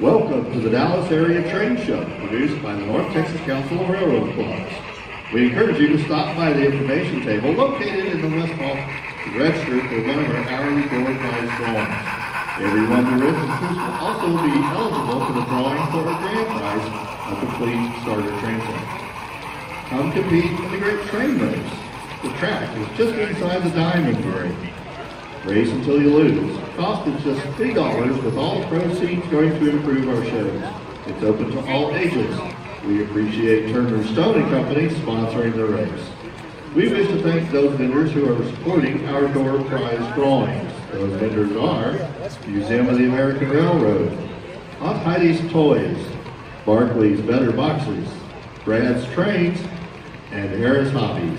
Welcome to the Dallas Area Train Show, produced by the North Texas Council of Railroad Clubs. We encourage you to stop by the information table located in the West Hall to register for one of our hourly door prize drawings. Everyone who registers will also be eligible for the drawing for a grand prize a complete Starter Train Set. Come compete in the Great Train Race. The track is just inside the Diamond Ring. Race until you lose. Cost is just $3 with all proceeds going to improve our shows. It's open to all ages. We appreciate Turner Stone and Company sponsoring the race. We wish to thank those vendors who are supporting our door prize drawings. Those vendors are Museum of the American Railroad, Aunt Heidi's Toys, Barclays Better Boxes, Brad's Trains, and Harris Hobbies.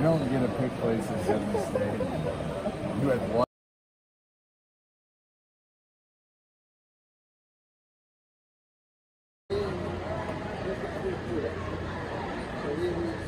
don't get to pick places in the state. You had one. This,